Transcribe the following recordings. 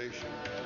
salvation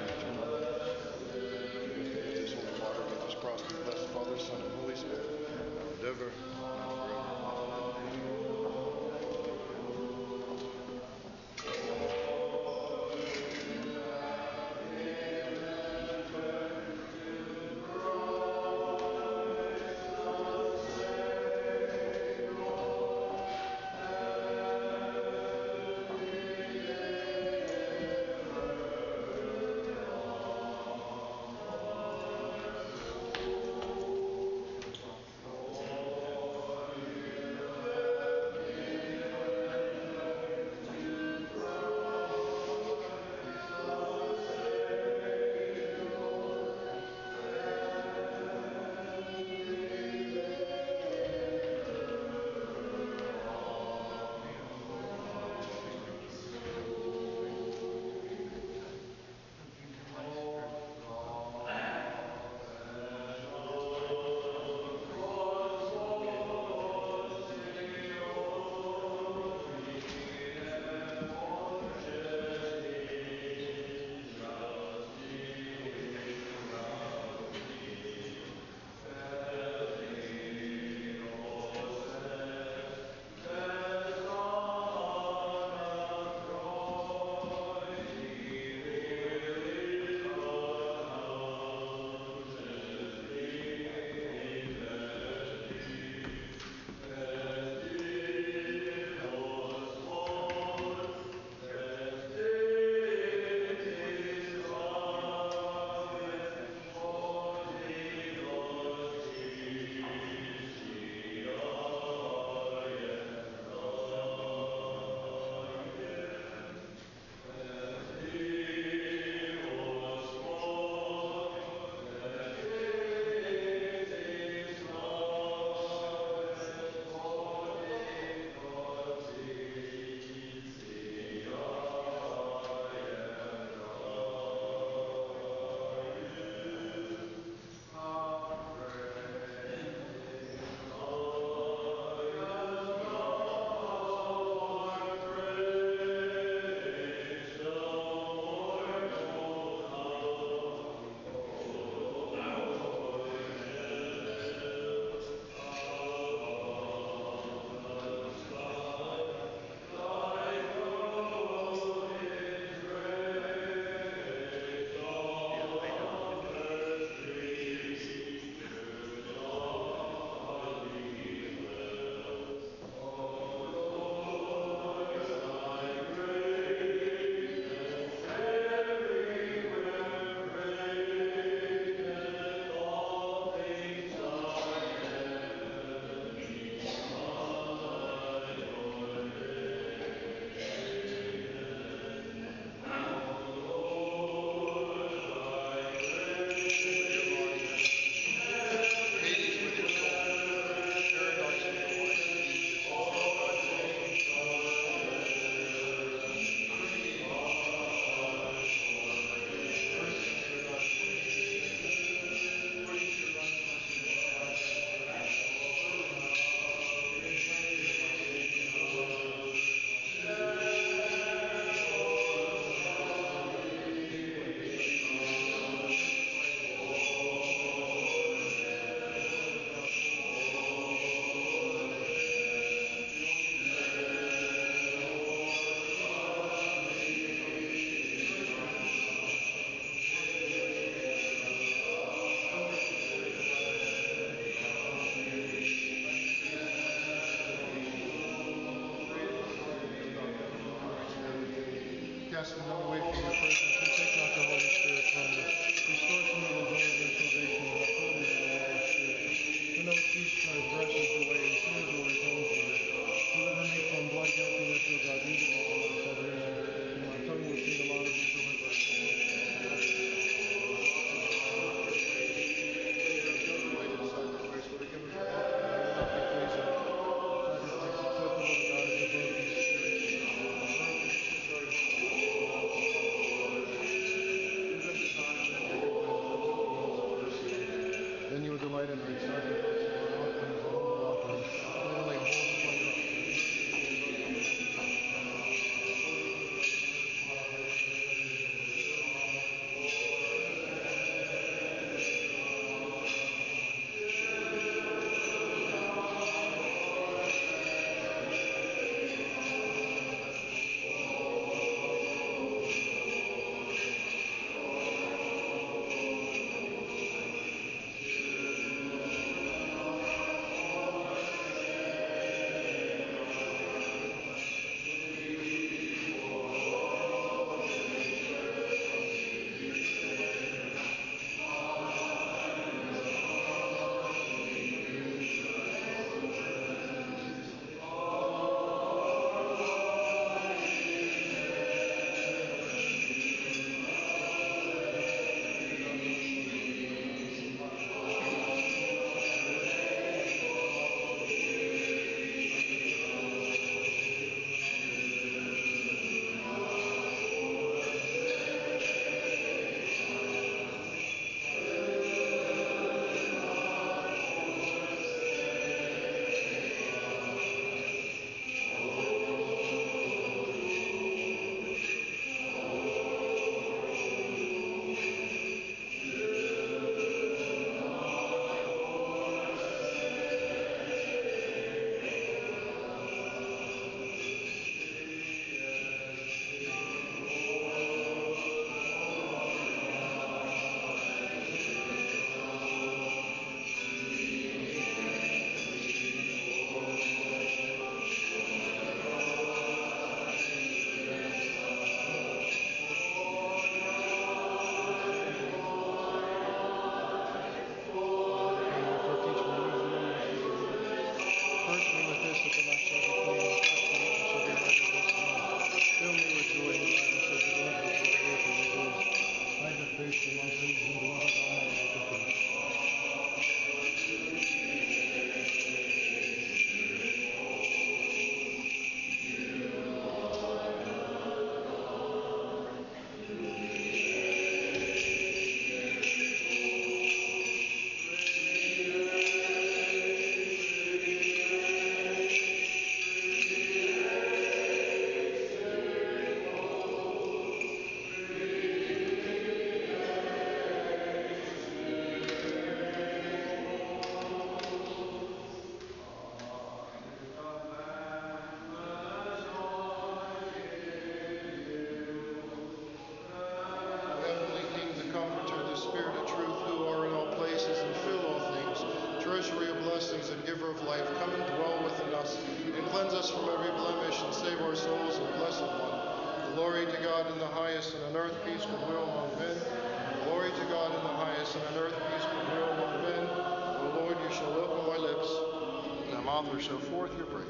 will show forth your praise.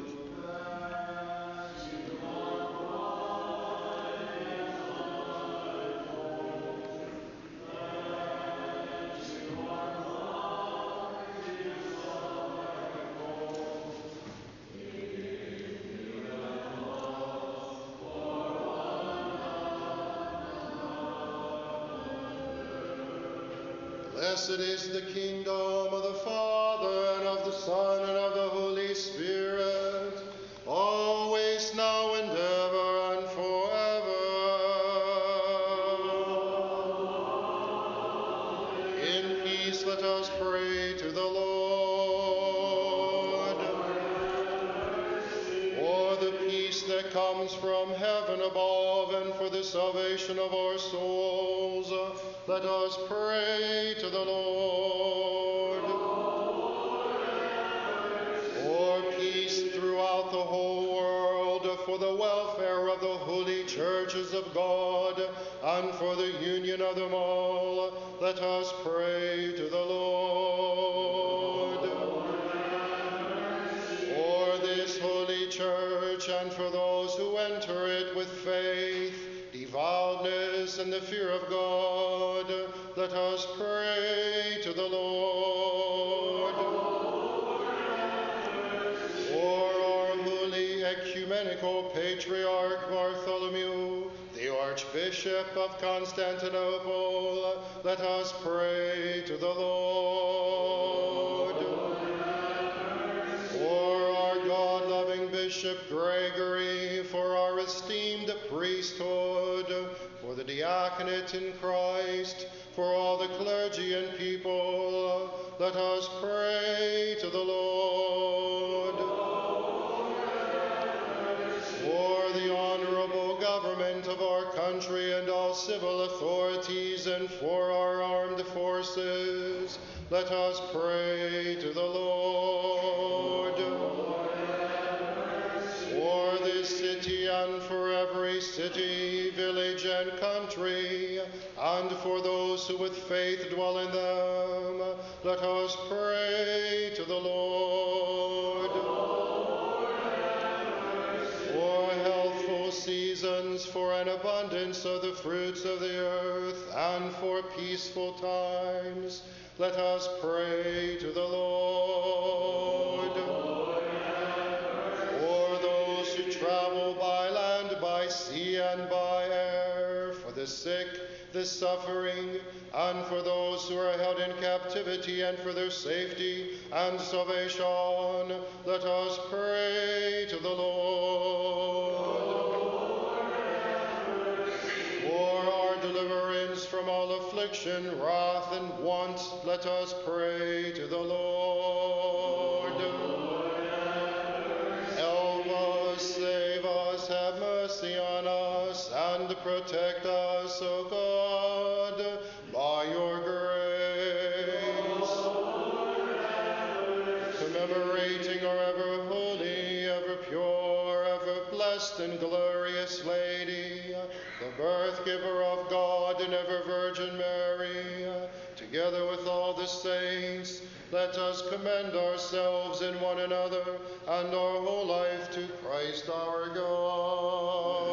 Blessed is the kingdom peace, let us pray to the Lord. For the peace that comes from heaven above, and for the salvation of our souls, let us pray to the Lord. For peace throughout the whole world, for the welfare of the holy churches of God, and for the union of them all, let us pray to the Lord. For this holy church, and for those who enter it with faith, devoutness, and the fear of God, let us pray to the Lord. For our holy ecumenical patriarch Bartholomew, the Archbishop of Constantinople, let us pray to the Lord. For our God loving Bishop Gregory, for our esteemed priesthood, for the diaconate in Christ, for all the clergy and people, let us let us pray to the Lord. For this city and for every city, village, and country, and for those who with faith dwell in them, let us pray to the Lord. For healthful seasons, for an abundance of the fruits of the earth, and for peaceful times, let us pray to the Lord. For those who travel by land, by sea, and by air, for the sick, the suffering, and for those who are held in captivity, and for their safety and salvation, let us pray to the Lord. For our deliverance from all affliction, wrath, let us pray to the Lord. Help us, save us, have mercy on us, and protect us, O God, by your grace. Commemorating our ever holy, ever pure, ever blessed, and glorious Lady, the birth giver of God and ever Virgin saints, let us commend ourselves and one another and our whole life to Christ our God.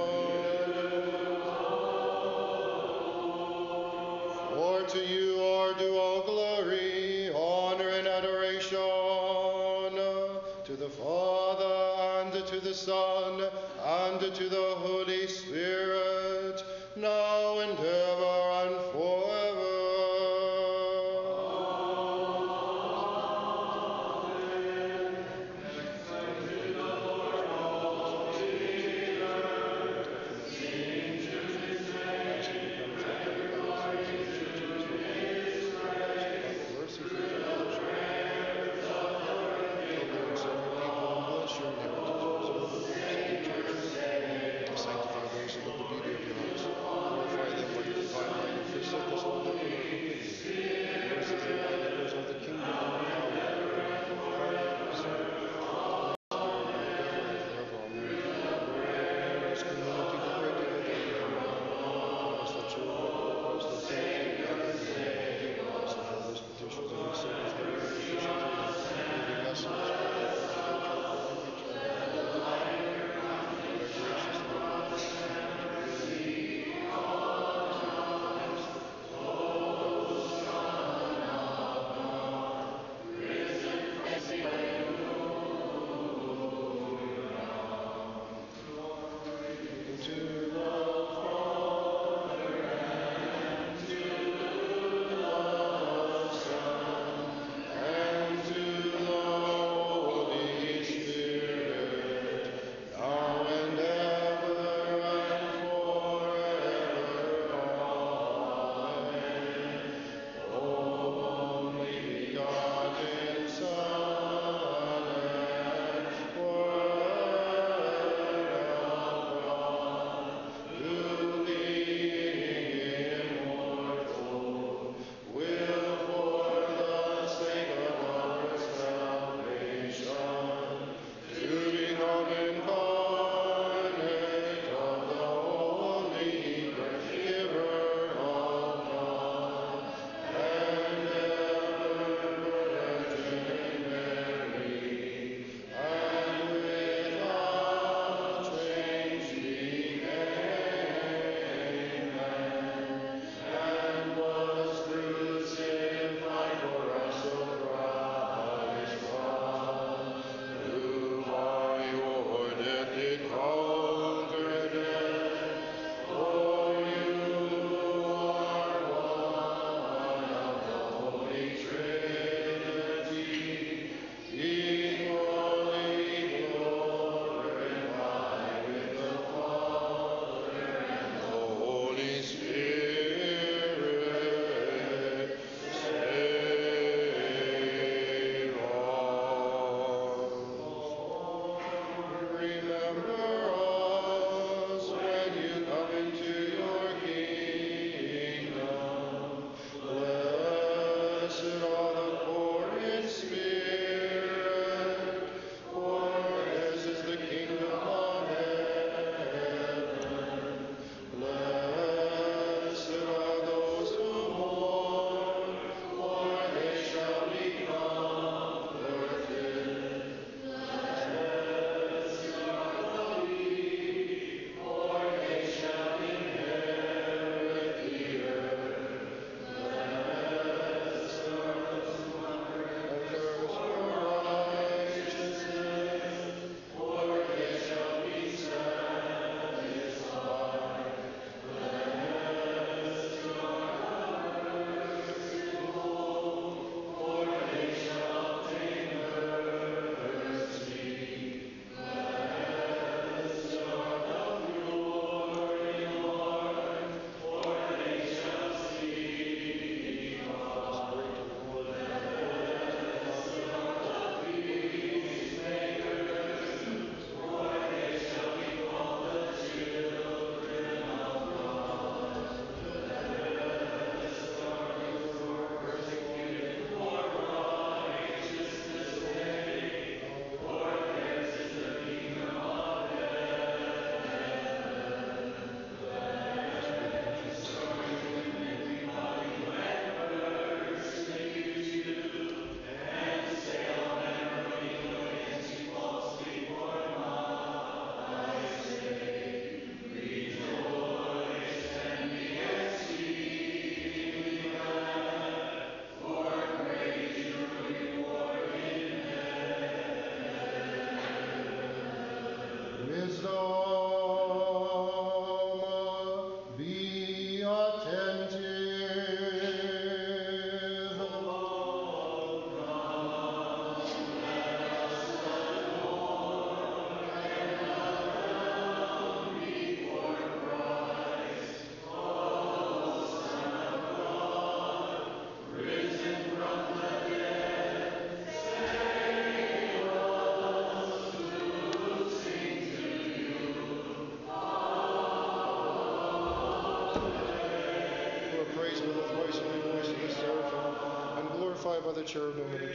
the cherubim and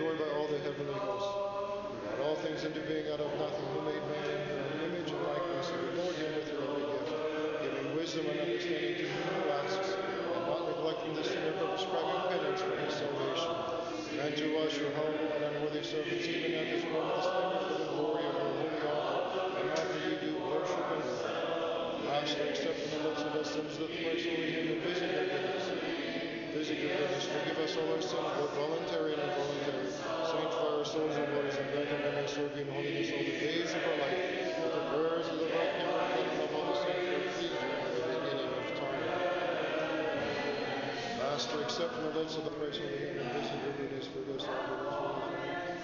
master, except for those of the person of the hand, his for this. that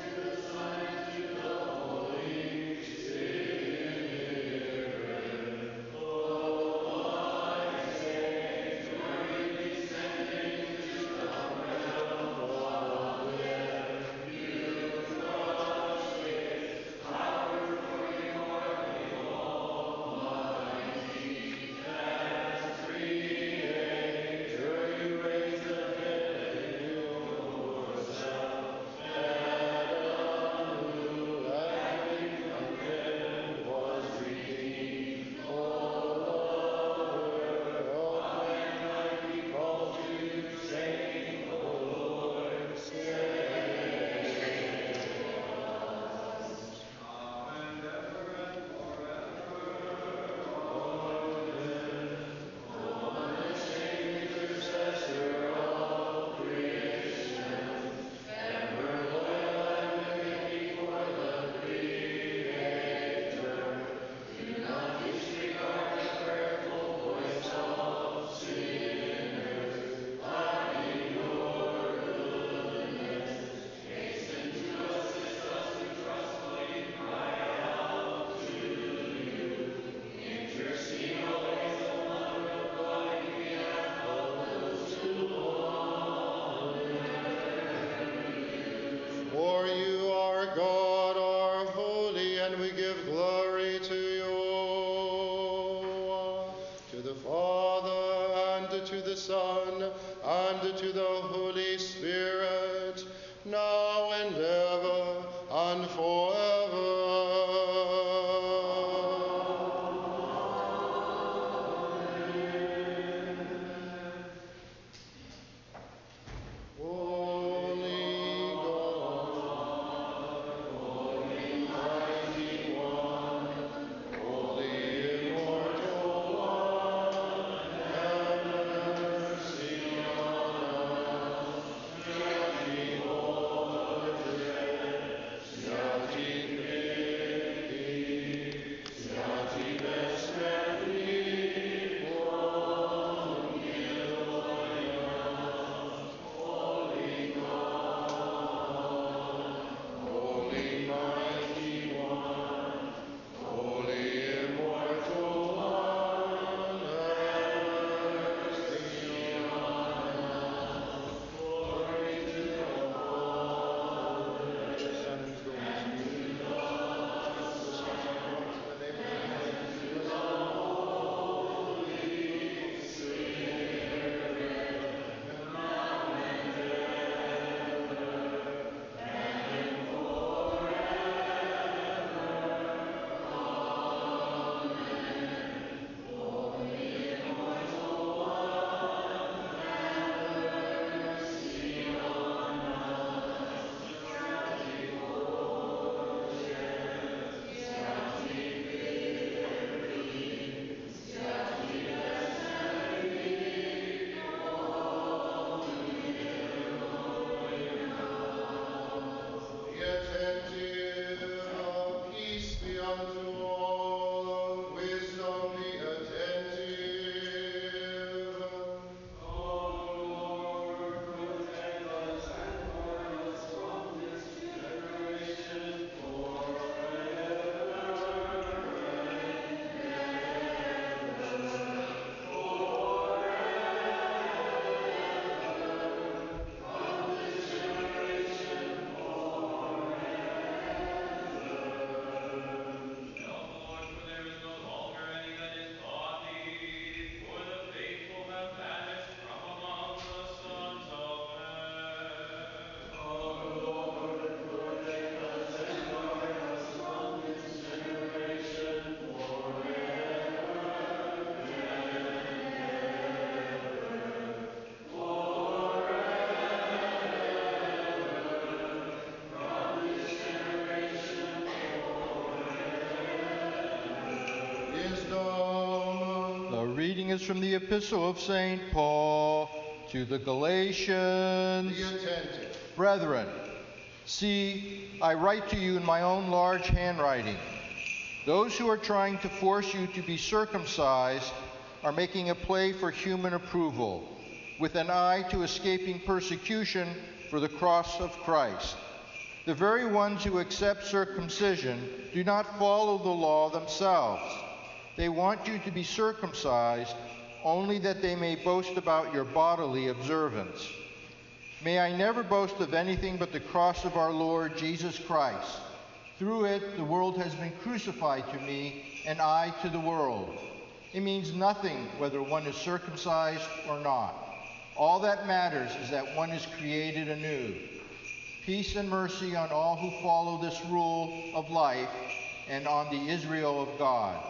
is from the Epistle of St. Paul to the Galatians. Attentive. Brethren, see, I write to you in my own large handwriting. Those who are trying to force you to be circumcised are making a play for human approval, with an eye to escaping persecution for the cross of Christ. The very ones who accept circumcision do not follow the law themselves. They want you to be circumcised only that they may boast about your bodily observance. May I never boast of anything but the cross of our Lord Jesus Christ. Through it, the world has been crucified to me, and I to the world. It means nothing whether one is circumcised or not. All that matters is that one is created anew. Peace and mercy on all who follow this rule of life and on the Israel of God.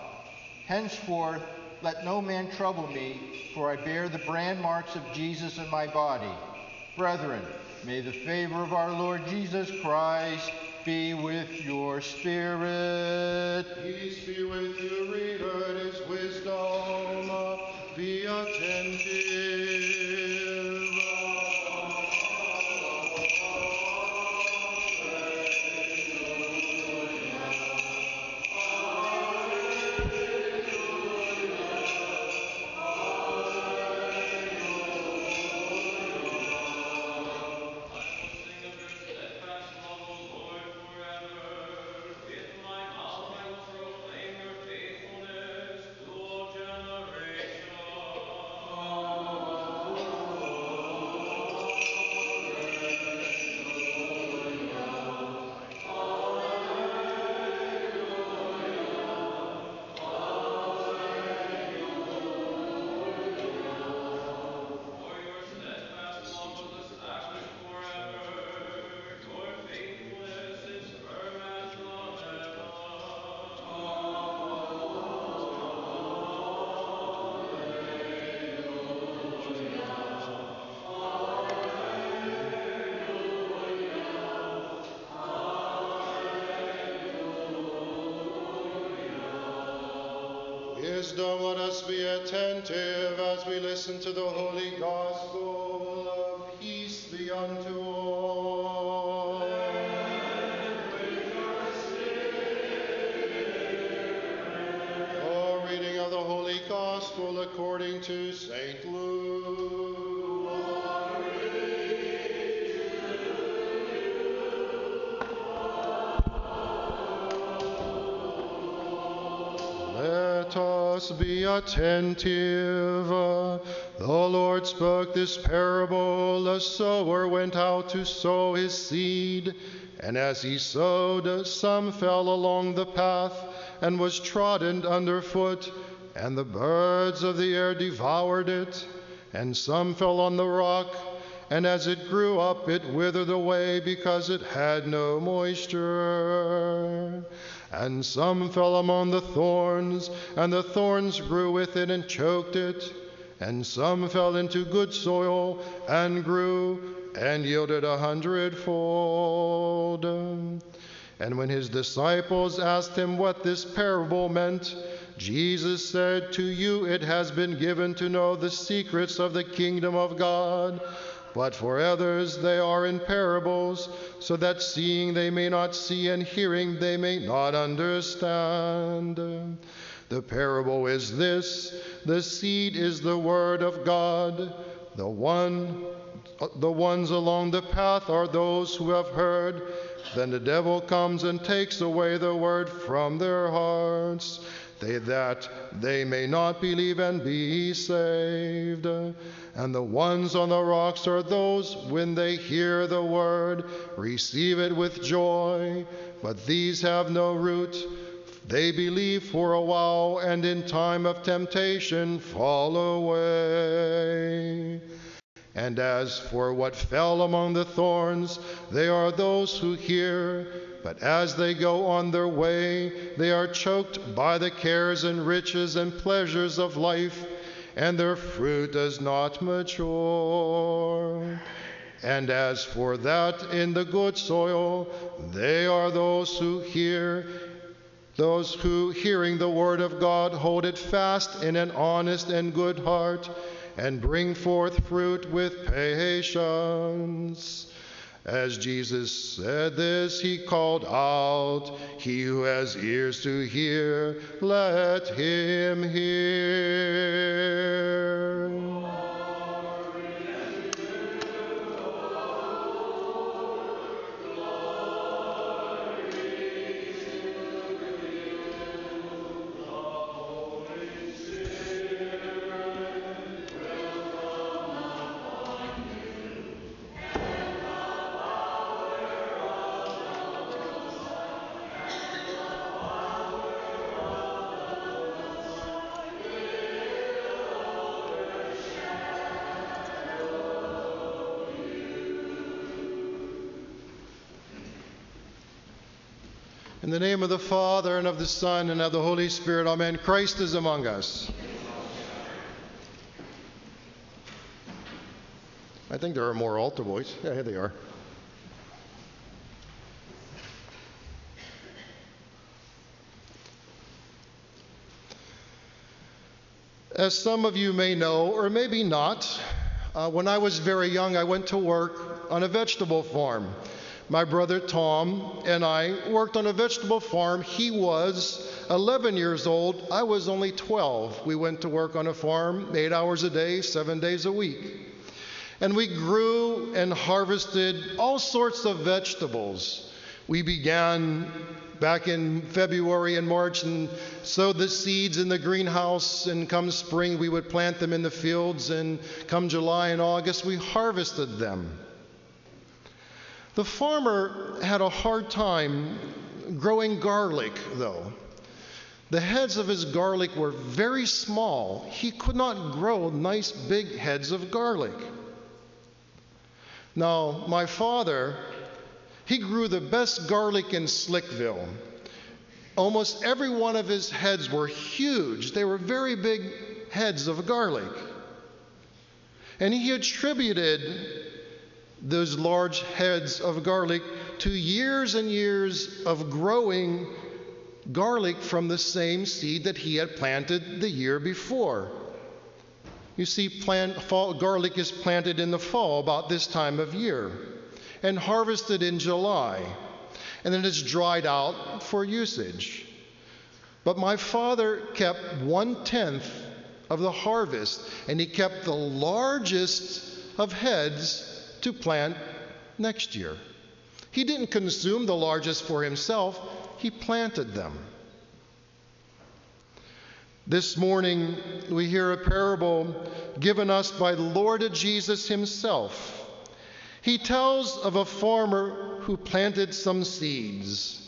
Henceforth, let no man trouble me, for I bear the brand marks of Jesus in my body. Brethren, may the favor of our Lord Jesus Christ be with your spirit. Peace be with you, reader. It is wisdom. Be. Be attentive as we listen to the Holy Gospel. Us be attentive. The Lord spoke this parable. A sower went out to sow his seed, and as he sowed, some fell along the path and was trodden underfoot, and the birds of the air devoured it. And some fell on the rock, and as it grew up, it withered away because it had no moisture. And some fell among the thorns, and the thorns grew with it and choked it. And some fell into good soil and grew and yielded a hundredfold. And when his disciples asked him what this parable meant, Jesus said, To you it has been given to know the secrets of the kingdom of God. But for others they are in parables, so that seeing they may not see, and hearing they may not understand. The parable is this the seed is the word of God. The one the ones along the path are those who have heard. Then the devil comes and takes away the word from their hearts, they that they may not believe and be saved. And the ones on the rocks are those when they hear the word, receive it with joy, but these have no root. They believe for a while, and in time of temptation fall away. And as for what fell among the thorns, they are those who hear, but as they go on their way, they are choked by the cares and riches and pleasures of life, and their fruit does not mature. And as for that in the good soil, they are those who hear those who, hearing the word of God, hold it fast in an honest and good heart, and bring forth fruit with patience. As Jesus said this, he called out, He who has ears to hear, let him hear. In the name of the Father, and of the Son, and of the Holy Spirit, amen. Christ is among us. I think there are more altar boys. Yeah, here they are. As some of you may know, or maybe not, uh, when I was very young, I went to work on a vegetable farm. My brother Tom and I worked on a vegetable farm. He was 11 years old. I was only 12. We went to work on a farm eight hours a day, seven days a week. And we grew and harvested all sorts of vegetables. We began back in February and March and sowed the seeds in the greenhouse. And come spring, we would plant them in the fields. And come July and August, we harvested them. The farmer had a hard time growing garlic, though. The heads of his garlic were very small. He could not grow nice big heads of garlic. Now, my father, he grew the best garlic in Slickville. Almost every one of his heads were huge. They were very big heads of garlic. And he attributed those large heads of garlic to years and years of growing garlic from the same seed that he had planted the year before. You see, plant, fall, garlic is planted in the fall, about this time of year, and harvested in July, and then it's dried out for usage. But my father kept one tenth of the harvest, and he kept the largest of heads to plant next year. He didn't consume the largest for himself, he planted them. This morning, we hear a parable given us by the Lord Jesus himself. He tells of a farmer who planted some seeds.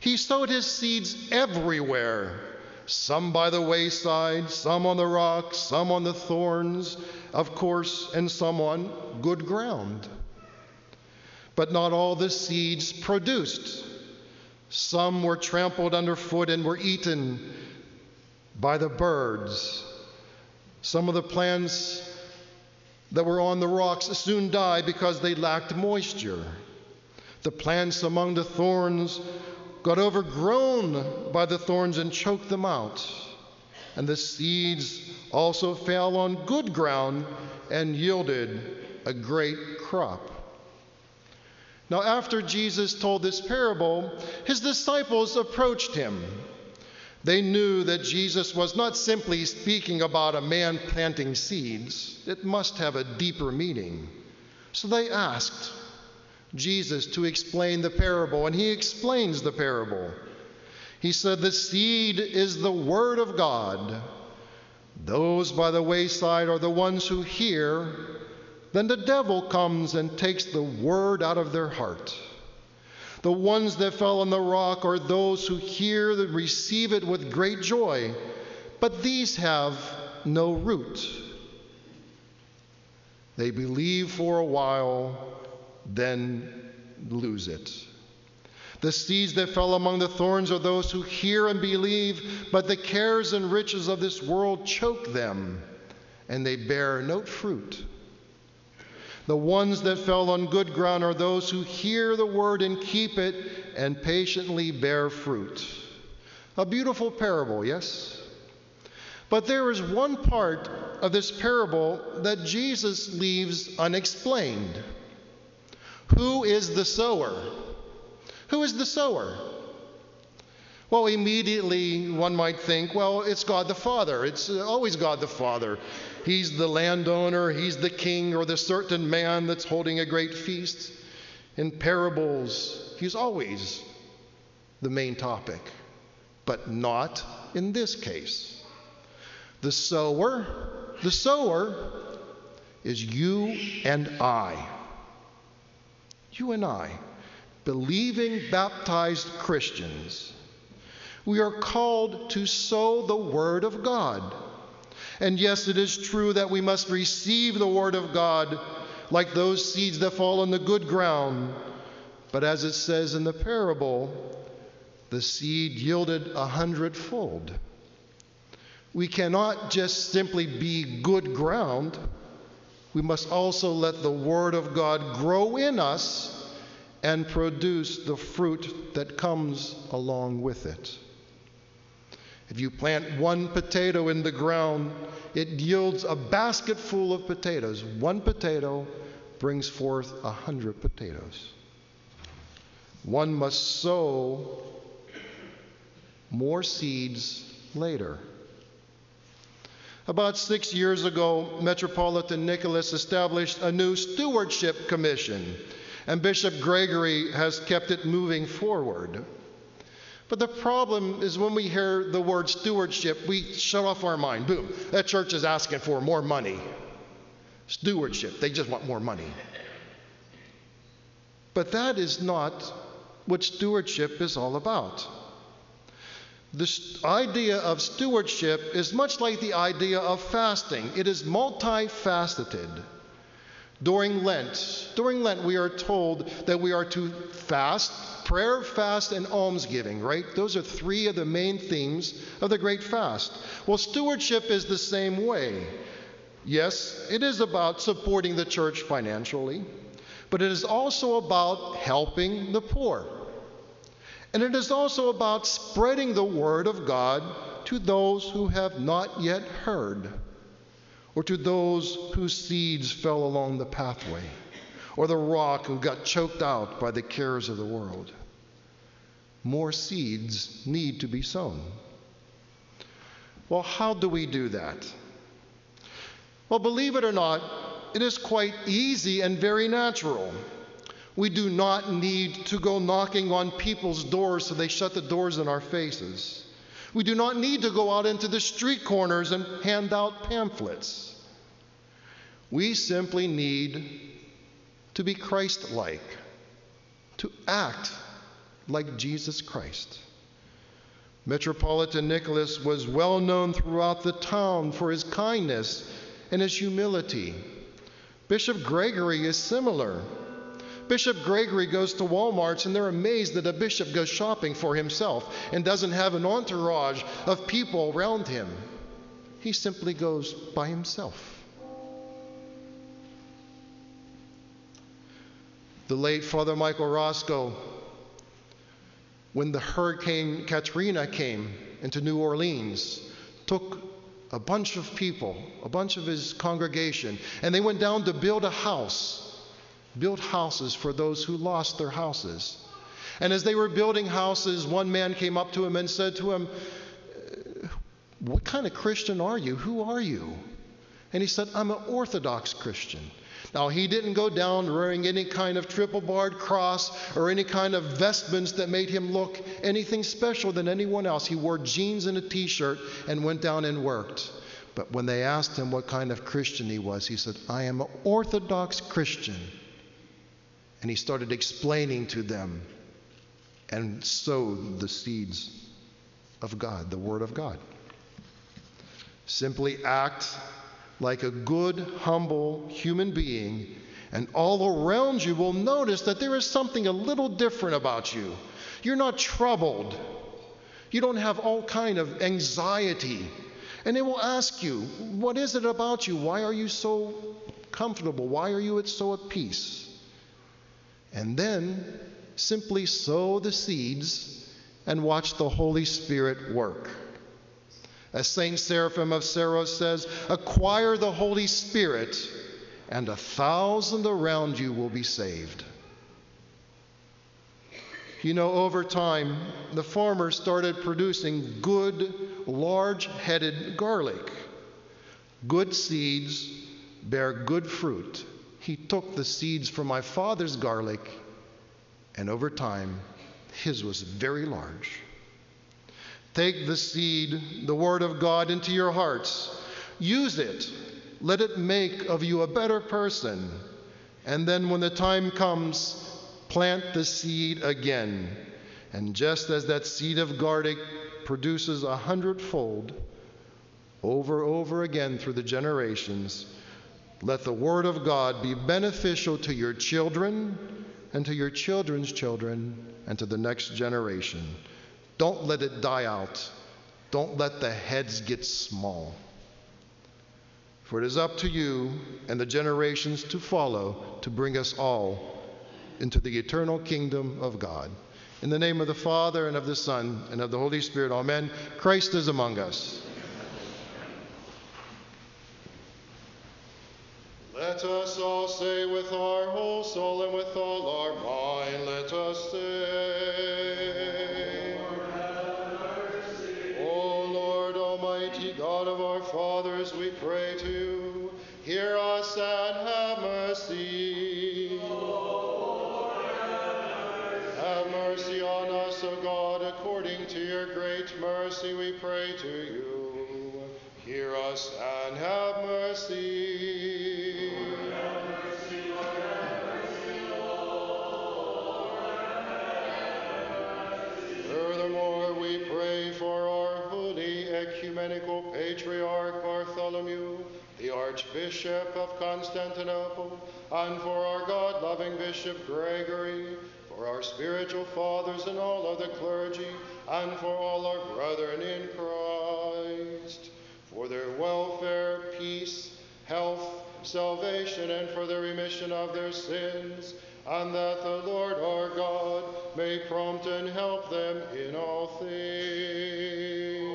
He sowed his seeds everywhere, some by the wayside, some on the rocks, some on the thorns, of course, and some on good ground. But not all the seeds produced. Some were trampled underfoot and were eaten by the birds. Some of the plants that were on the rocks soon died because they lacked moisture. The plants among the thorns got overgrown by the thorns and choked them out. And the seeds also fell on good ground and yielded a great crop. Now, after Jesus told this parable, his disciples approached him. They knew that Jesus was not simply speaking about a man planting seeds, it must have a deeper meaning. So they asked, Jesus to explain the parable, and he explains the parable. He said, The seed is the Word of God. Those by the wayside are the ones who hear. Then the devil comes and takes the Word out of their heart. The ones that fell on the rock are those who hear and receive it with great joy, but these have no root. They believe for a while then lose it. The seeds that fell among the thorns are those who hear and believe, but the cares and riches of this world choke them, and they bear no fruit. The ones that fell on good ground are those who hear the word and keep it and patiently bear fruit. A beautiful parable, yes? But there is one part of this parable that Jesus leaves unexplained. Who is the sower? Who is the sower? Well, immediately one might think, well, it's God the Father. It's always God the Father. He's the landowner, he's the king, or the certain man that's holding a great feast. In parables, he's always the main topic, but not in this case. The sower, the sower is you and I. You and I, believing baptized Christians. We are called to sow the Word of God. And yes, it is true that we must receive the Word of God like those seeds that fall on the good ground. But as it says in the parable, the seed yielded a hundredfold. We cannot just simply be good ground. We must also let the Word of God grow in us and produce the fruit that comes along with it. If you plant one potato in the ground, it yields a basket full of potatoes. One potato brings forth a hundred potatoes. One must sow more seeds later. About six years ago, Metropolitan Nicholas established a new stewardship commission, and Bishop Gregory has kept it moving forward. But the problem is when we hear the word stewardship, we shut off our mind. Boom, that church is asking for more money. Stewardship, they just want more money. But that is not what stewardship is all about. The idea of stewardship is much like the idea of fasting, it is multifaceted. During Lent, during Lent, we are told that we are to fast, prayer, fast, and almsgiving, right? Those are three of the main themes of the Great Fast. Well, stewardship is the same way. Yes, it is about supporting the church financially, but it is also about helping the poor. And it is also about spreading the word of God to those who have not yet heard, or to those whose seeds fell along the pathway, or the rock who got choked out by the cares of the world. More seeds need to be sown. Well, how do we do that? Well, believe it or not, it is quite easy and very natural. We do not need to go knocking on people's doors so they shut the doors in our faces. We do not need to go out into the street corners and hand out pamphlets. We simply need to be Christ like, to act like Jesus Christ. Metropolitan Nicholas was well known throughout the town for his kindness and his humility. Bishop Gregory is similar. Bishop Gregory goes to Walmart's and they're amazed that a bishop goes shopping for himself and doesn't have an entourage of people around him. He simply goes by himself. The late Father Michael Roscoe, when the Hurricane Katrina came into New Orleans, took a bunch of people, a bunch of his congregation, and they went down to build a house built houses for those who lost their houses. And as they were building houses, one man came up to him and said to him, uh, What kind of Christian are you? Who are you? And he said, I'm an Orthodox Christian. Now, he didn't go down wearing any kind of triple barred cross or any kind of vestments that made him look anything special than anyone else. He wore jeans and a t shirt and went down and worked. But when they asked him what kind of Christian he was, he said, I am an Orthodox Christian. And he started explaining to them and sowed the seeds of God, the Word of God. Simply act like a good, humble human being, and all around you will notice that there is something a little different about you. You're not troubled. You don't have all kind of anxiety. And they will ask you, what is it about you? Why are you so comfortable? Why are you so at peace? And then simply sow the seeds and watch the Holy Spirit work. As St. Seraphim of Sarov says, acquire the Holy Spirit, and a thousand around you will be saved. You know, over time, the farmer started producing good, large headed garlic. Good seeds bear good fruit. He took the seeds from my father's garlic, and over time, his was very large. Take the seed, the Word of God, into your hearts. Use it. Let it make of you a better person. And then, when the time comes, plant the seed again. And just as that seed of garlic produces a hundredfold over over again through the generations, let the Word of God be beneficial to your children and to your children's children and to the next generation. Don't let it die out. Don't let the heads get small. For it is up to you and the generations to follow to bring us all into the eternal kingdom of God. In the name of the Father, and of the Son, and of the Holy Spirit, amen. Christ is among us. Let us all say with our whole soul and with all our mind, let us say, O Lord Almighty God of our fathers, we pray to you, hear us and have mercy. Have mercy on us, O God, according to your great mercy, we pray to you. Hear us and have mercy. Archbishop of Constantinople, and for our God loving Bishop Gregory, for our spiritual fathers and all other clergy, and for all our brethren in Christ, for their welfare, peace, health, salvation, and for the remission of their sins and that the Lord our God may prompt and help them in all things.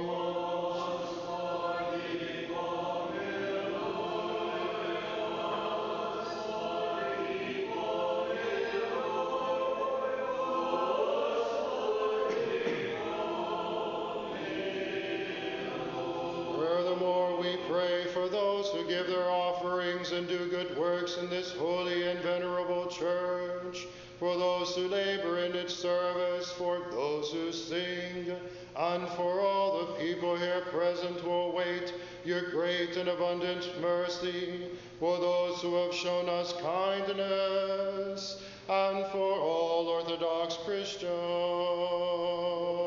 And do good works in this holy and venerable church, for those who labor in its service, for those who sing, and for all the people here present who await your great and abundant mercy, for those who have shown us kindness, and for all Orthodox Christians.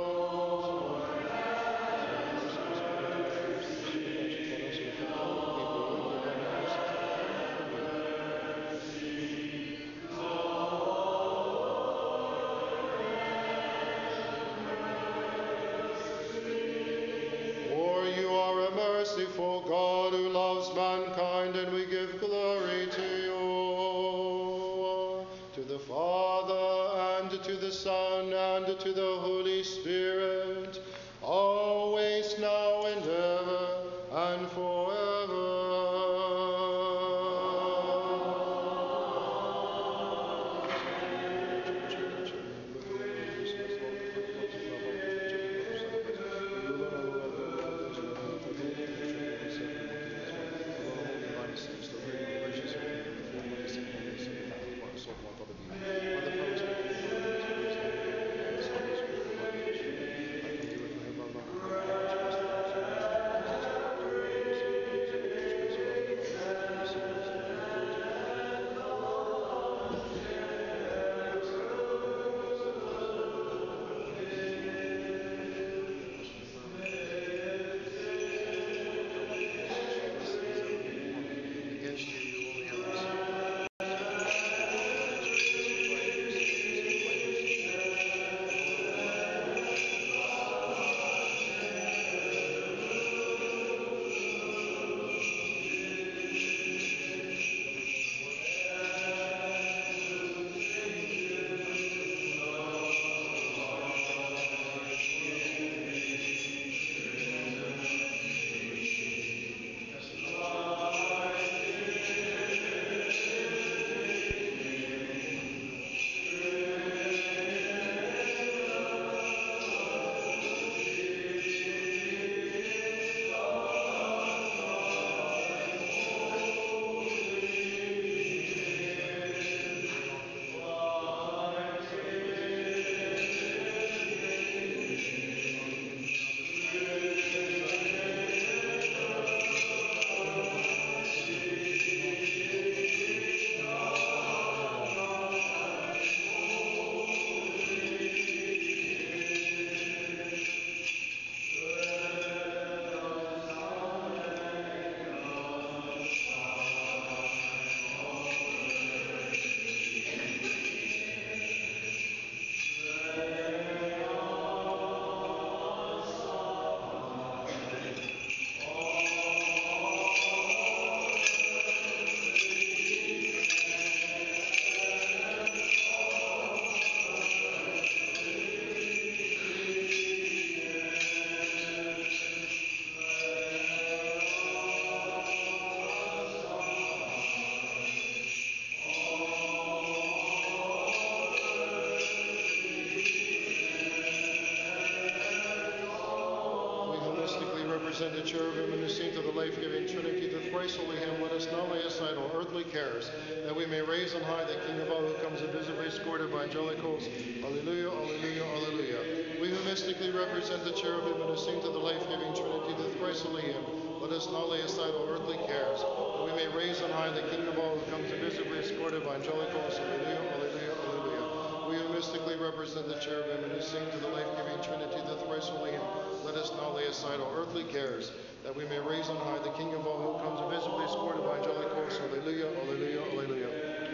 The cherubim and the saint to the life-giving Trinity, the thrice holy hymn, let us now lay aside all earthly cares, that we may raise on high the King of all who comes invisibly escorted by angelic hosts. Alleluia, alleluia, alleluia. We who mystically represent the cherubim and the saint to the life-giving Trinity, the thrice holy hymn, let us now lay aside all earthly cares, that we may raise on high the King of all who comes invisibly escorted by angelic hosts. Alleluia, alleluia, alleluia.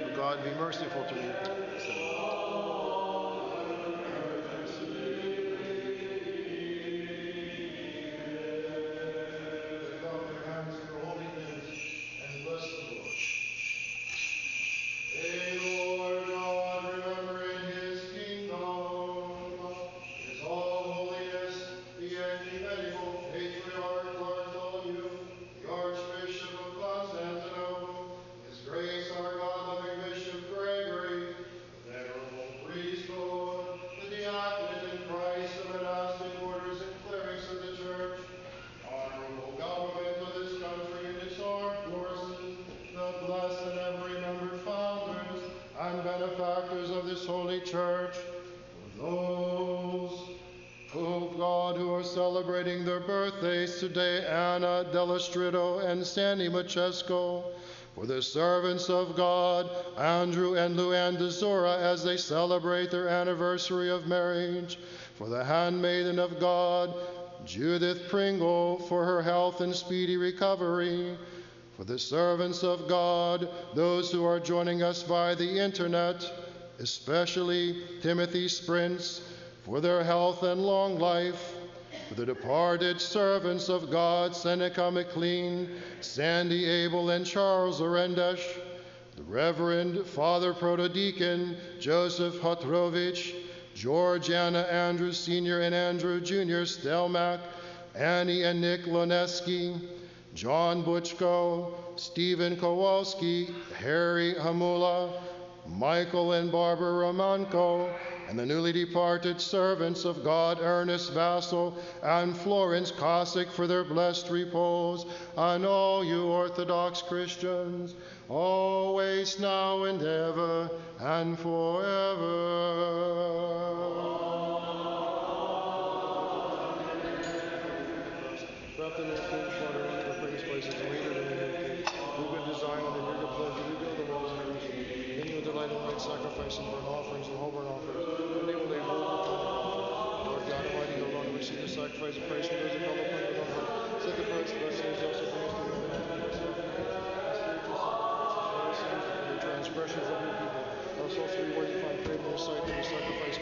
O God, be merciful to me. Celebrating their birthdays today, Anna Delastrito and Sandy Machesco, for the servants of God, Andrew and Luann Dezora, as they celebrate their anniversary of marriage, for the handmaiden of God, Judith Pringle, for her health and speedy recovery, for the servants of God, those who are joining us via the internet, especially Timothy Sprints, for their health and long life, the departed servants of God, Seneca McLean, Sandy Abel, and Charles Arendesh, the Reverend Father Protodeacon Joseph Hotrovich, George Anna Andrews Sr. and Andrew Jr. Stelmack, Annie and Nick Loneski, John Butchko, Stephen Kowalski, Harry Hamula, Michael and Barbara Romanko, and the newly departed servants of God, Ernest Vassal and Florence Cossack, for their blessed repose, and all you Orthodox Christians, always, now, and ever, and forever. In your clean water and your praise sacrifice of praise from those who call upon your Lord. Set the of our also us to. The transgressions of your people. Thus also reward you find favor in sight, and your sacrifice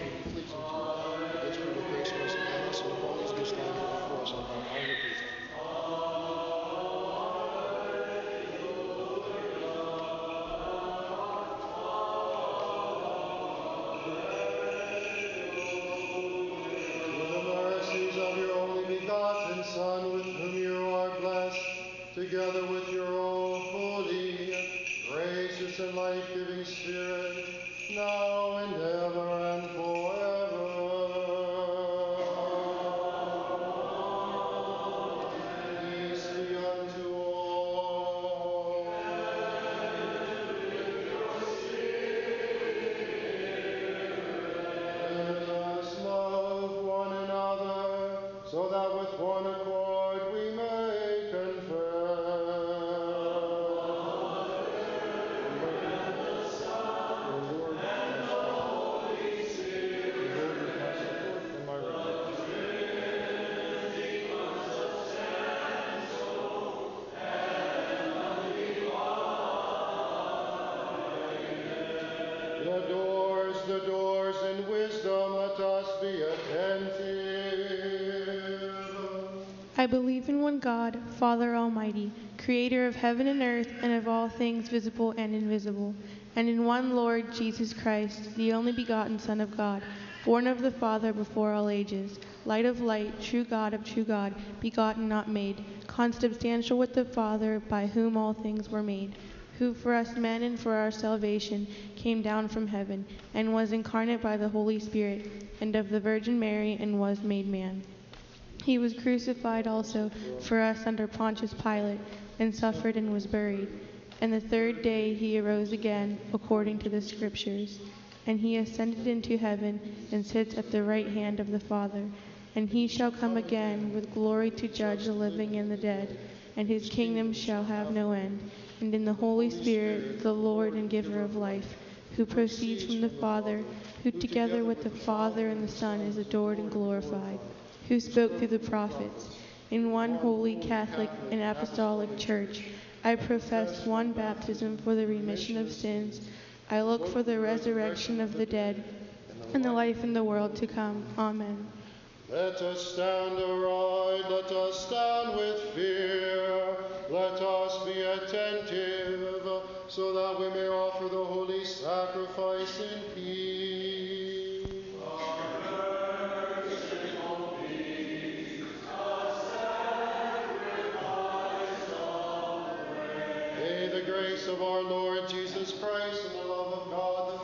Father Almighty, creator of heaven and earth and of all things visible and invisible, and in one Lord Jesus Christ, the only begotten Son of God, born of the Father before all ages, light of light, true God of true God, begotten, not made, consubstantial with the Father, by whom all things were made, who for us men and for our salvation came down from heaven, and was incarnate by the Holy Spirit, and of the Virgin Mary, and was made man he was crucified also for us under Pontius Pilate, and suffered and was buried. And the third day he arose again, according to the Scriptures. And he ascended into heaven, and sits at the right hand of the Father. And he shall come again with glory to judge the living and the dead, and his kingdom shall have no end. And in the Holy Spirit, the Lord and giver of life, who proceeds from the Father, who together with the Father and the Son is adored and glorified who spoke through the prophets. In one holy Catholic and Apostolic Church, I profess one baptism for the remission of sins. I look for the resurrection of the dead and the life in the world to come. Amen. Let us stand aright, let us stand with fear, let us be attentive, so that we may offer the holy sacrifice in peace. grace of our Lord Jesus Christ and the love of God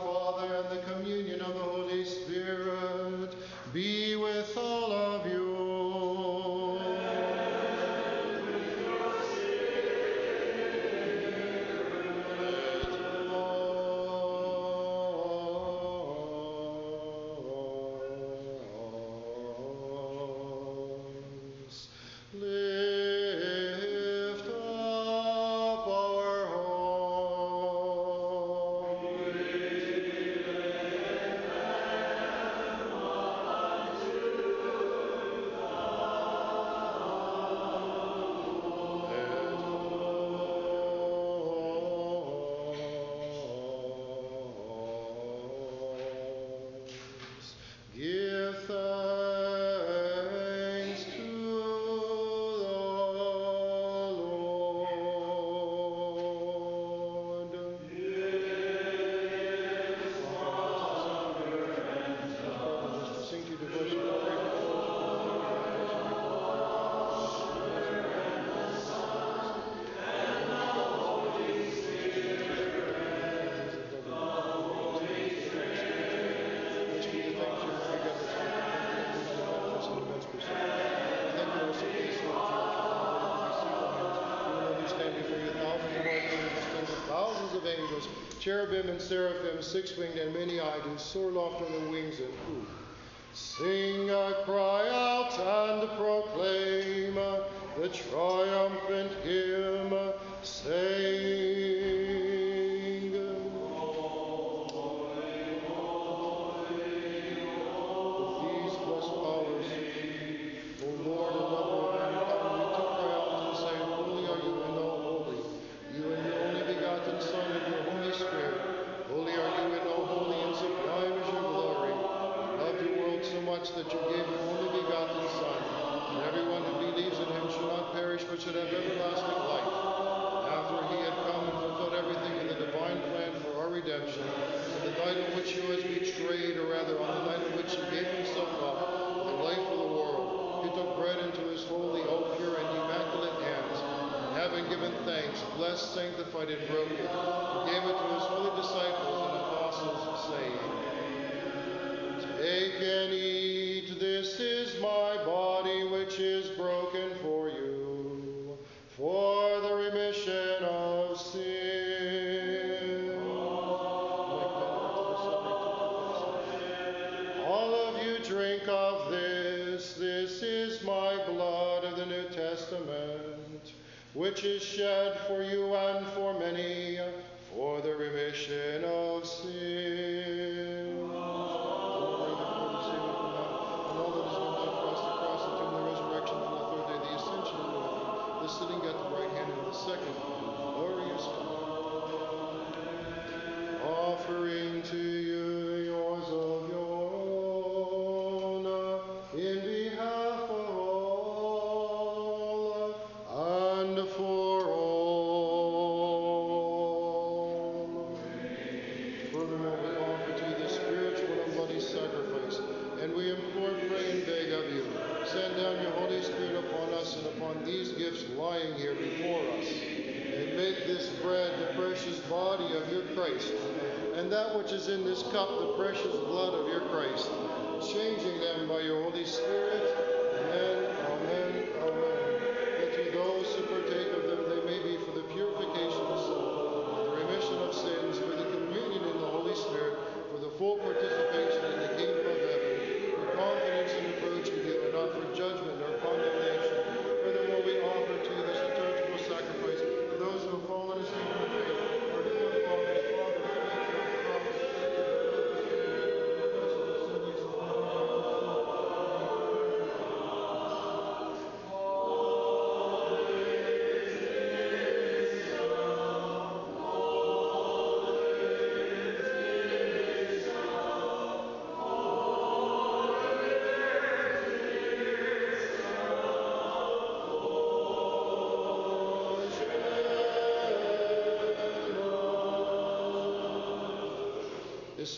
seraphim, six-winged and many-eyed, who soar aloft on the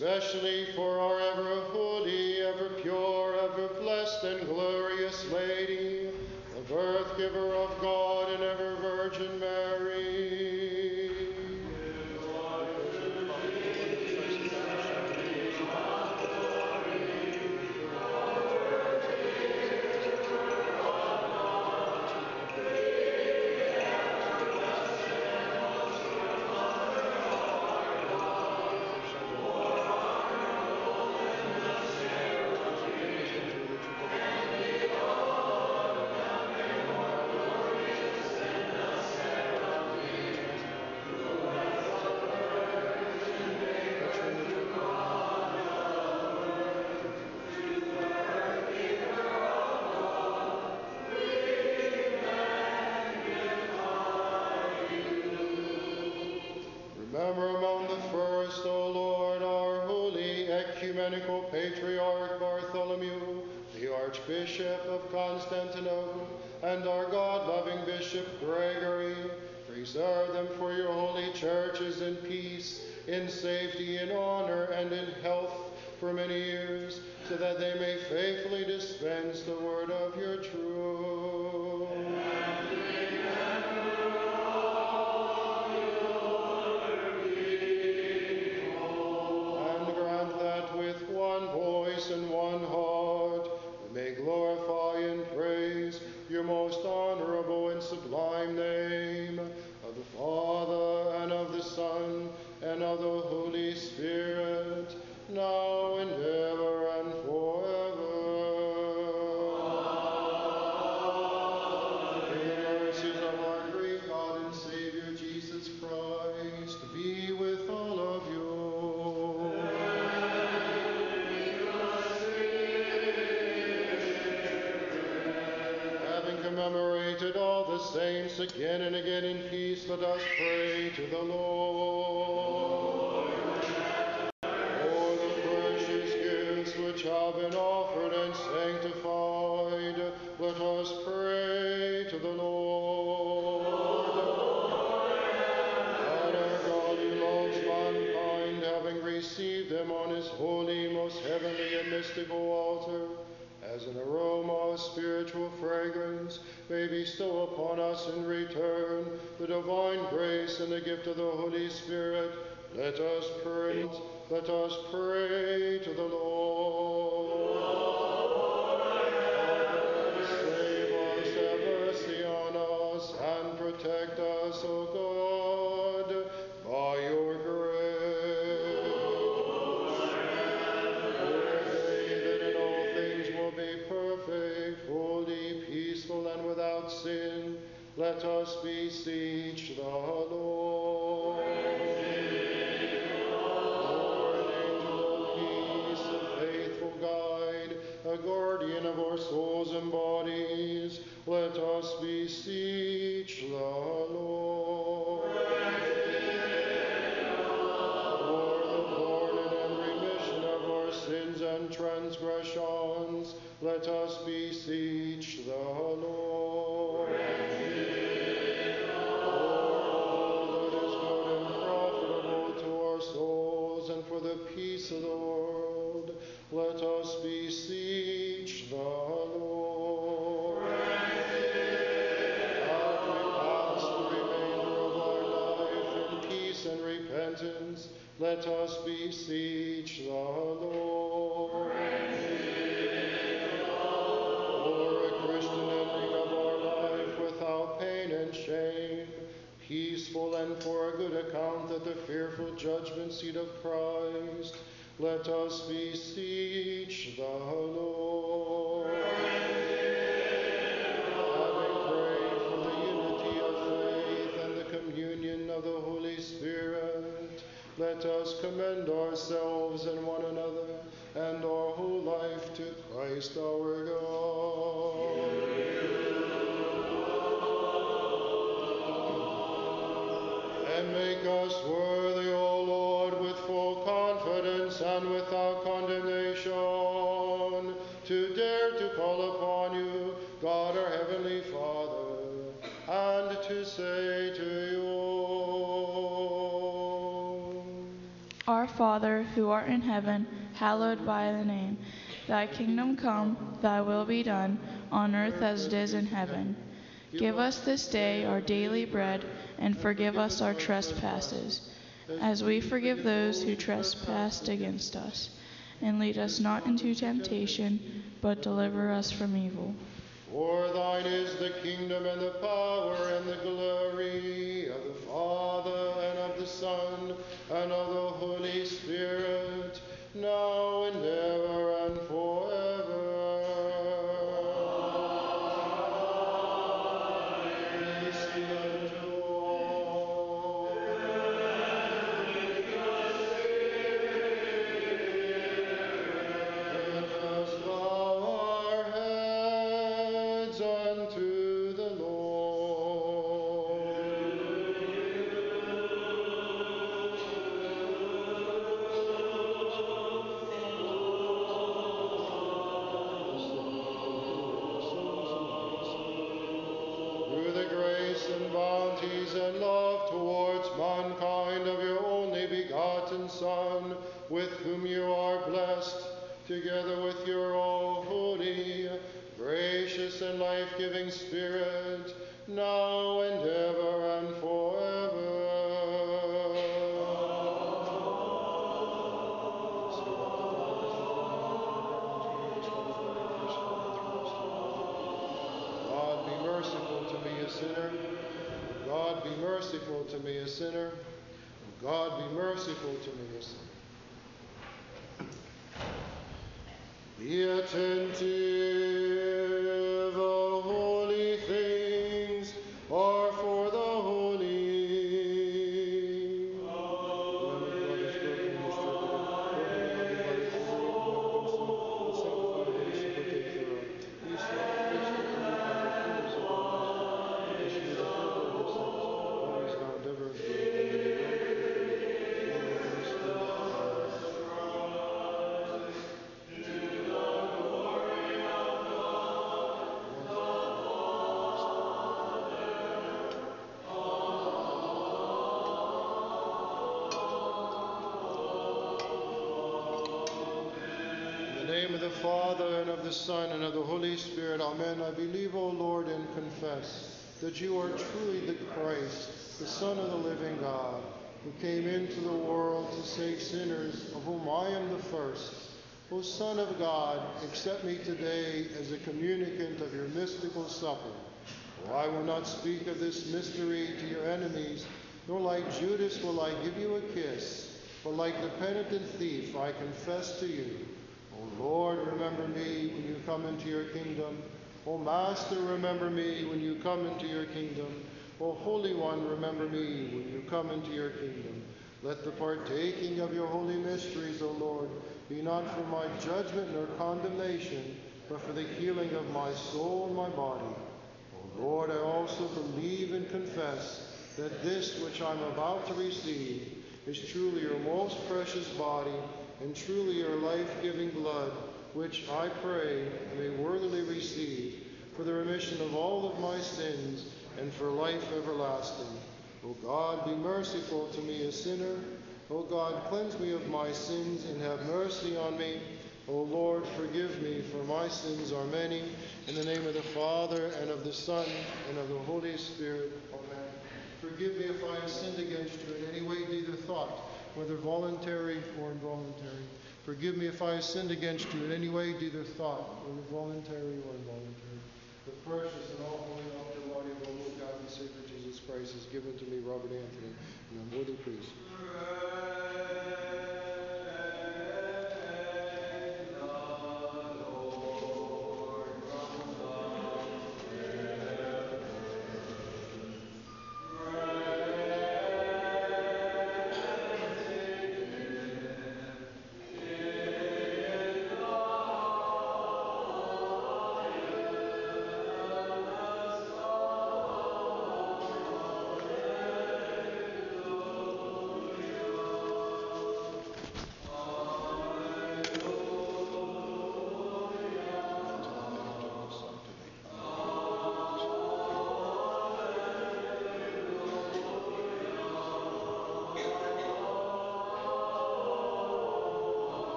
especially for For many. us beseech the Lord. Lord, of peace, a faithful guide, a guardian of our souls Let us beseech the Lord. For a Christian ending of our life without pain and shame, peaceful and for a good account at the fearful judgment seat of Christ, let us beseech the Lord. make us worthy, O Lord, with full confidence and without condemnation, to dare to call upon you, God our Heavenly Father, and to say to you, Our Father, who art in heaven, hallowed by the name. Thy kingdom come, thy will be done, on earth as it is in heaven. Give us this day our daily bread and forgive us our trespasses, as we forgive those who trespass against us. And lead us not into temptation, but deliver us from evil. For thine is the kingdom and the power and the glory of the Father and of the Son and of the name of the Father, and of the Son, and of the Holy Spirit, Amen. I believe, O Lord, and confess that you are truly the Christ, the Son of the living God, who came into the world to save sinners, of whom I am the first. O Son of God, accept me today as a communicant of your mystical supper. For I will not speak of this mystery to your enemies, nor like Judas will I give you a kiss, but like the penitent thief I confess to you. Lord, remember me when you come into your kingdom. O Master, remember me when you come into your kingdom. O Holy One, remember me when you come into your kingdom. Let the partaking of your holy mysteries, O Lord, be not for my judgment nor condemnation, but for the healing of my soul and my body. O Lord, I also believe and confess that this which I'm about to receive is truly your most precious body and truly your life giving blood, which I pray may worthily receive for the remission of all of my sins and for life everlasting. O God, be merciful to me, a sinner. O God, cleanse me of my sins and have mercy on me. O Lord, forgive me, for my sins are many. In the name of the Father, and of the Son, and of the Holy Spirit. Amen. Forgive me if I have sinned against you in any way, or thought, whether voluntary or involuntary. Forgive me if I have sinned against you in any way, or thought, whether voluntary or involuntary. The precious and all holy altar body of Lord God and Savior Jesus Christ is given to me, Robert Anthony, and I'm worthy priest.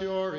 Your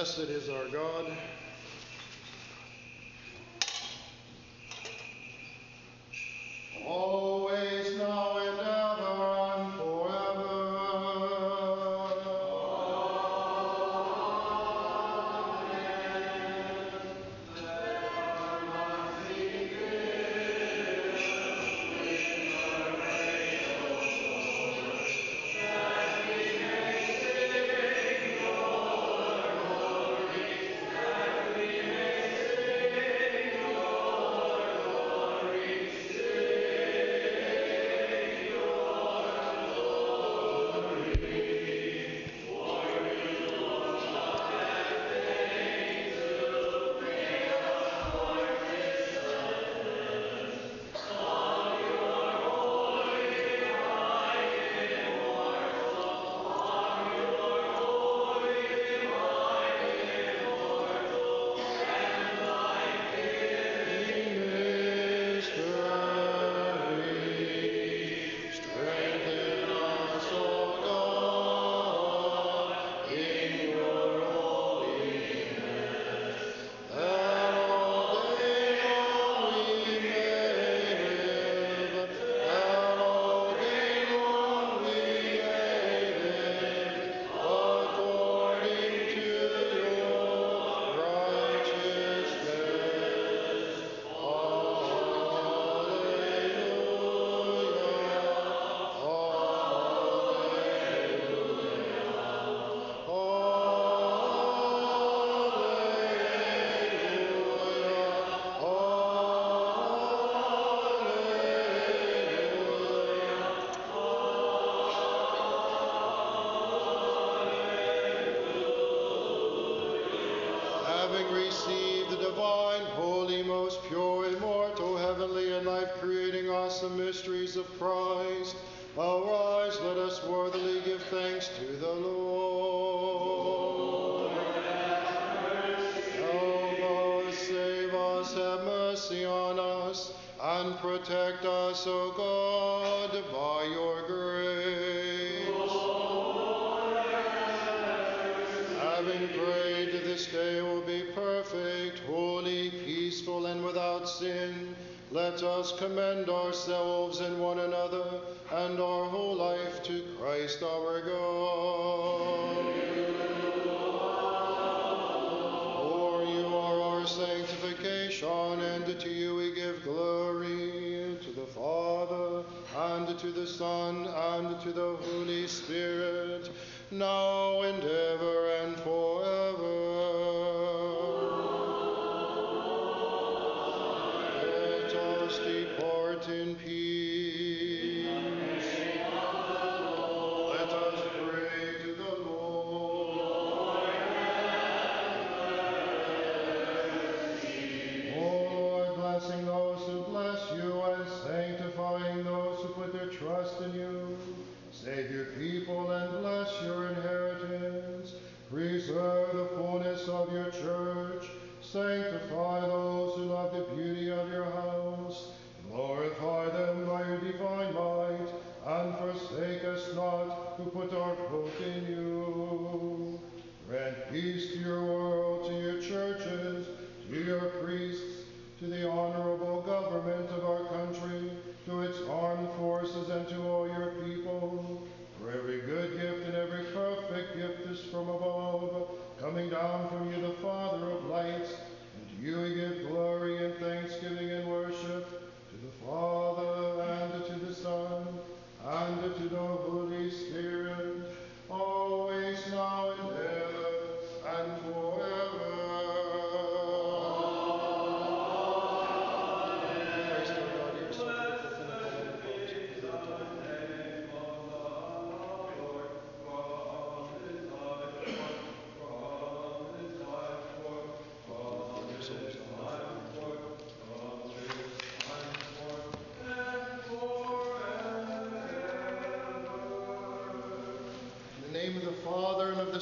Blessed is our God.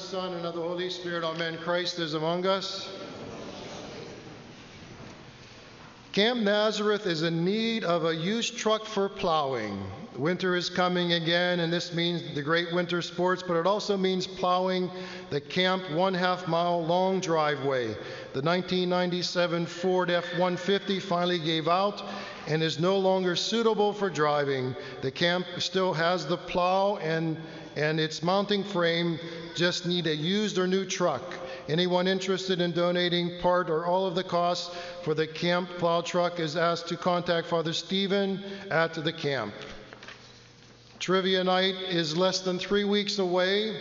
Son, and of the Holy Spirit. Amen. Christ is among us. Camp Nazareth is in need of a used truck for plowing. Winter is coming again, and this means the great winter sports, but it also means plowing the camp one half mile long driveway. The 1997 Ford F 150 finally gave out and is no longer suitable for driving. The camp still has the plow and, and its mounting frame, just need a used or new truck. Anyone interested in donating part or all of the costs for the camp plow truck is asked to contact Father Stephen at the camp. Trivia night is less than three weeks away.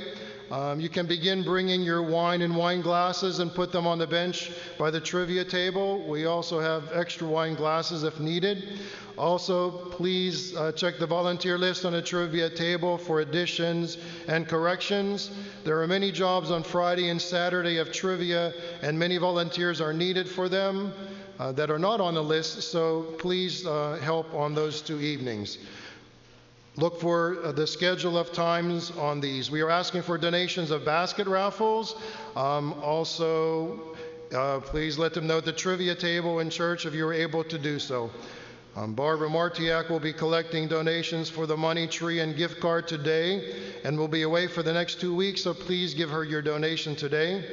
Um, you can begin bringing your wine and wine glasses and put them on the bench by the trivia table. We also have extra wine glasses if needed. Also, please uh, check the volunteer list on the trivia table for additions and corrections. There are many jobs on Friday and Saturday of trivia, and many volunteers are needed for them uh, that are not on the list, so please uh, help on those two evenings. Look for uh, the schedule of times on these. We are asking for donations of basket raffles. Um, also, uh, please let them know at the trivia table in church if you're able to do so. Um, Barbara Martiak will be collecting donations for the money tree and gift card today and will be away for the next two weeks, so please give her your donation today.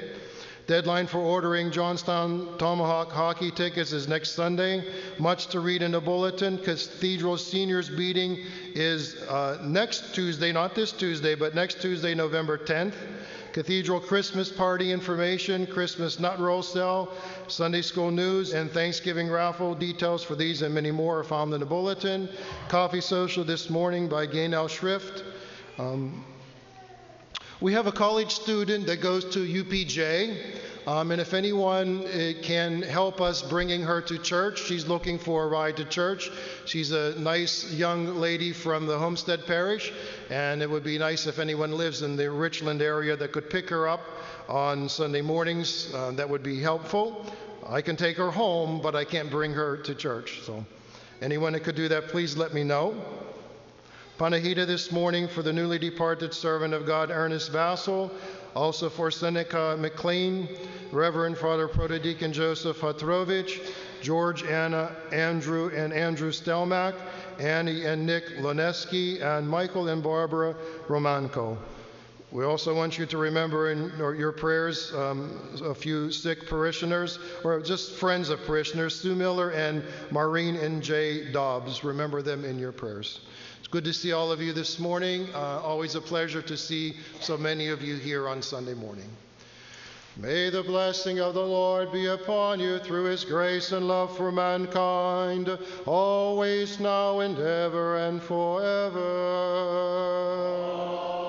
Deadline for ordering Johnstown Tomahawk hockey tickets is next Sunday. Much to read in the bulletin. Cathedral Seniors Meeting is uh, next Tuesday, not this Tuesday, but next Tuesday, November 10th. Cathedral Christmas party information, Christmas nut roll sale, Sunday school news, and Thanksgiving raffle. Details for these and many more are found in the bulletin. Coffee social this morning by Gaynell Schrift. Um, we have a college student that goes to UPJ, um, and if anyone uh, can help us bringing her to church, she's looking for a ride to church. She's a nice young lady from the Homestead Parish, and it would be nice if anyone lives in the Richland area that could pick her up on Sunday mornings. Uh, that would be helpful. I can take her home, but I can't bring her to church. So, anyone that could do that, please let me know. Panachida this morning for the newly departed servant of God, Ernest Vassal. Also for Seneca McLean, Reverend Father Protodeacon Joseph Hatrovich, George, Anna, Andrew, and Andrew Stelmack, Annie and Nick Loneski, and Michael and Barbara Romanko. We also want you to remember in your prayers um, a few sick parishioners, or just friends of parishioners, Sue Miller and Maureen and Jay Dobbs. Remember them in your prayers. Good to see all of you this morning. Uh, always a pleasure to see so many of you here on Sunday morning. May the blessing of the Lord be upon you through his grace and love for mankind, always, now, and ever, and forever. from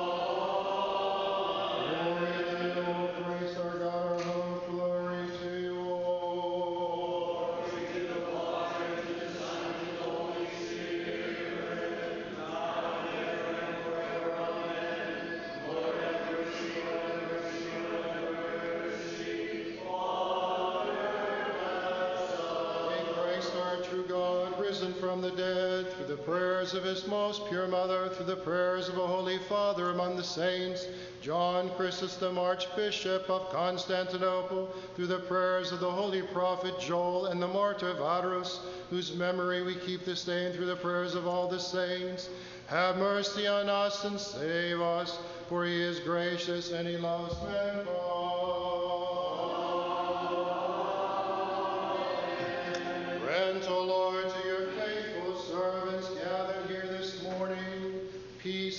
the prayers of his most pure mother, through the prayers of a holy father among the saints, John Chrysostom, Archbishop of Constantinople, through the prayers of the holy prophet Joel and the martyr Varus, whose memory we keep this day, and through the prayers of all the saints, have mercy on us and save us, for he is gracious and he loves mankind.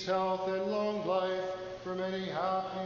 Health, and long life for many happy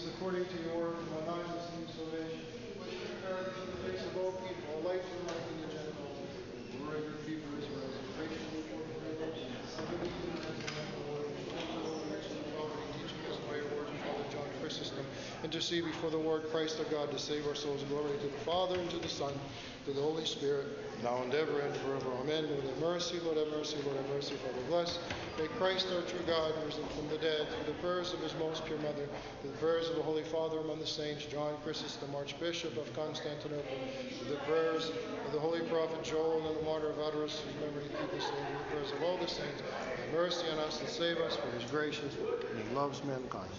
peace according to your word, and eyes have salvation, which prepared for the face of all people, a light to enlighten the Gentiles, and glory of your people Israel. Gracious Lord, for your love, and believe in the Lord, and gentle Lord, in teaching us by your word, and Father John Chrysostom, intercede before the Lord Christ our God to save our souls. Glory to the Father, and to the Son, to the Holy Spirit, now and ever and forever. Amen. Lord have mercy, Lord have mercy, Lord have mercy, Father bless. May Christ our true God, risen from the dead, through the prayers of his most pure mother, through the prayers of the Holy Father among the saints, John Chrysostom, Archbishop of Constantinople, through the prayers of the holy prophet Joel and the martyr of Adarus, whose memory keep us in the prayers of all the saints, have mercy on us and save us, for he is gracious and he loves mankind.